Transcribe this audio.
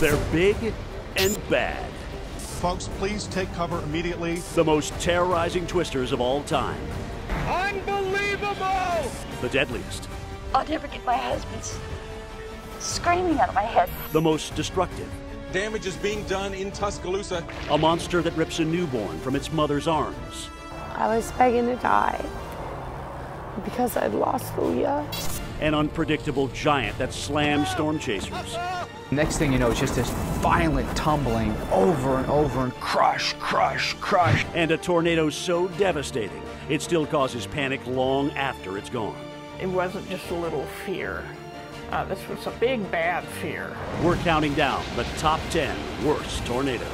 They're big and bad. Folks, please take cover immediately. The most terrorizing twisters of all time. Unbelievable! The deadliest. I'll never get my husband's screaming out of my head. The most destructive. Damage is being done in Tuscaloosa. A monster that rips a newborn from its mother's arms. I was begging to die because I'd lost Leah. An unpredictable giant that slams storm chasers. Next thing you know, it's just this violent tumbling over and over and crush, crush, crush. And a tornado so devastating, it still causes panic long after it's gone. It wasn't just a little fear. Uh, this was a big, bad fear. We're counting down the top 10 worst tornadoes.